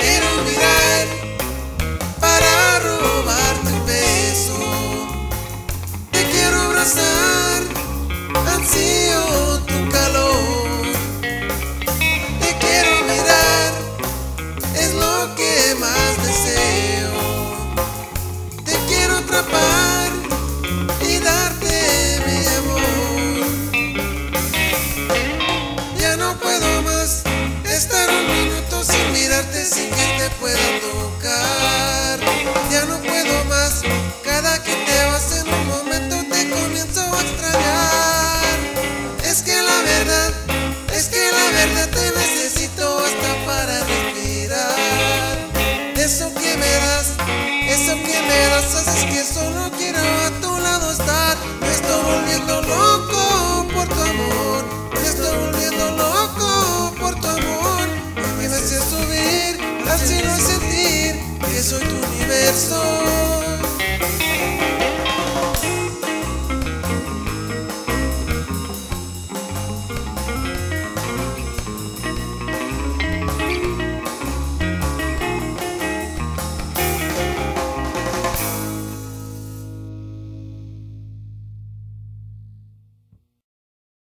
Quiero olvidar. Me estoy volviendo loco por tu amor. Me hace subir, hacerlo sentir que soy tu universo.